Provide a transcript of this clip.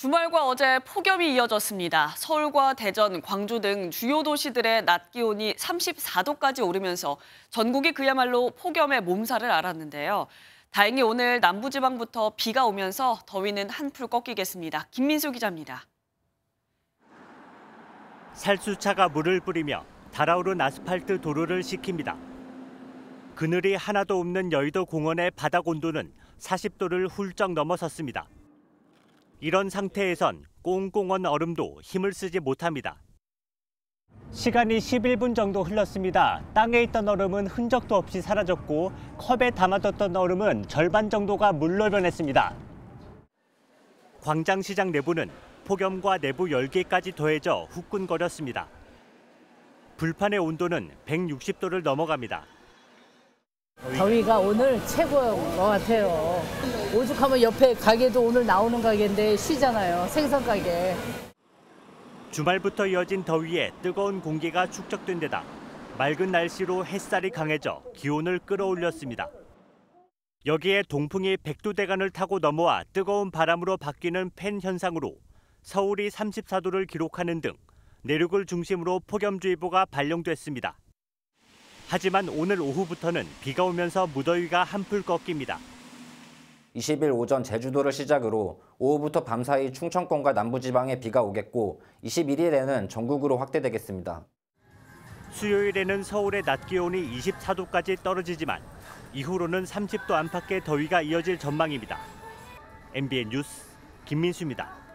주말과 어제 폭염이 이어졌습니다. 서울과 대전, 광주 등 주요 도시들의 낮 기온이 34도까지 오르면서 전국이 그야말로 폭염의 몸살을 앓았는데요. 다행히 오늘 남부지방부터 비가 오면서 더위는 한풀 꺾이겠습니다. 김민수 기자입니다. 살수차가 물을 뿌리며 달아오른 아스팔트 도로를 식힙니다. 그늘이 하나도 없는 여의도 공원의 바닥 온도는 40도를 훌쩍 넘어섰습니다. 이런 상태에선 꽁꽁한 얼음도 힘을 쓰지 못합니다. 시간이 11분 정도 흘렀습니다. 땅에 있던 얼음은 흔적도 없이 사라졌고 컵에 담아뒀던 얼음은 절반 정도가 물로 변했습니다. 광장시장 내부는 폭염과 내부 열기까지 더해져 후끈거렸습니다. 불판의 온도는 160도를 넘어갑니다. 더위가 오늘 최고인 것 같아요. 오죽하면 옆에 가게도 오늘 나오는 가게인데 쉬잖아요. 생선 가게. 주말부터 이어진 더위에 뜨거운 공기가 축적된 데다 맑은 날씨로 햇살이 강해져 기온을 끌어올렸습니다. 여기에 동풍이 백두대간을 타고 넘어와 뜨거운 바람으로 바뀌는 팬 현상으로 서울이 34도를 기록하는 등 내륙을 중심으로 폭염주의보가 발령됐습니다. 하지만 오늘 오후부터는 비가 오면서 무더위가 한풀 꺾입니다. 20일 오전 제주도를 시작으로 오후부터 밤사이 충청권과 남부지방에 비가 오겠고 21일에는 전국으로 확대되겠습니다. 수요일에는 서울의 낮 기온이 24도까지 떨어지지만 이후로는 30도 안팎의 더위가 이어질 전망입니다. MBN 뉴스 김민수입니다.